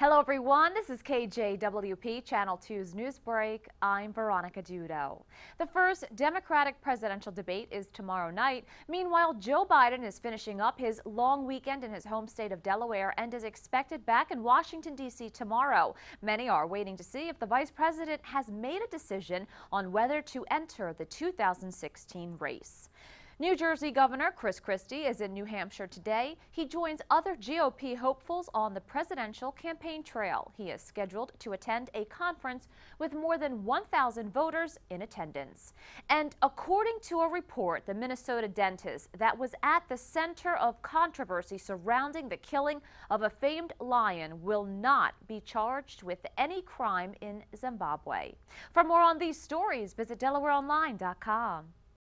Hello everyone, this is KJWP Channel 2's News Break. I'm Veronica Dudo. The first Democratic presidential debate is tomorrow night. Meanwhile, Joe Biden is finishing up his long weekend in his home state of Delaware and is expected back in Washington, D.C. tomorrow. Many are waiting to see if the vice president has made a decision on whether to enter the 2016 race. New Jersey Governor Chris Christie is in New Hampshire today. He joins other GOP hopefuls on the presidential campaign trail. He is scheduled to attend a conference with more than 1,000 voters in attendance. And according to a report, the Minnesota dentist that was at the center of controversy surrounding the killing of a famed lion will not be charged with any crime in Zimbabwe. For more on these stories, visit DelawareOnline.com.